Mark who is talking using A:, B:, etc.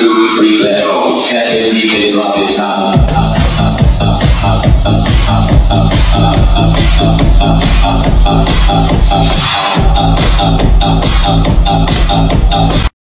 A: to